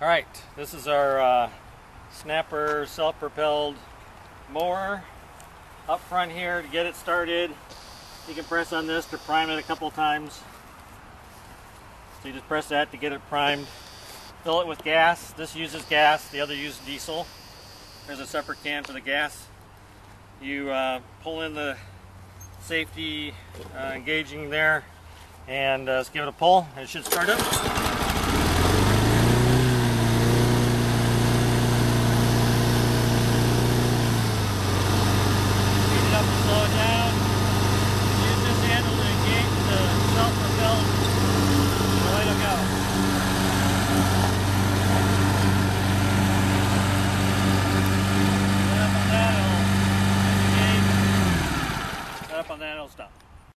All right, this is our uh, Snapper self-propelled mower. Up front here to get it started, you can press on this to prime it a couple times. So you just press that to get it primed. Fill it with gas. This uses gas, the other uses diesel. There's a separate can for the gas. You uh, pull in the safety uh, engaging there and uh, let's give it a pull. It should start up. up on that, old stuff.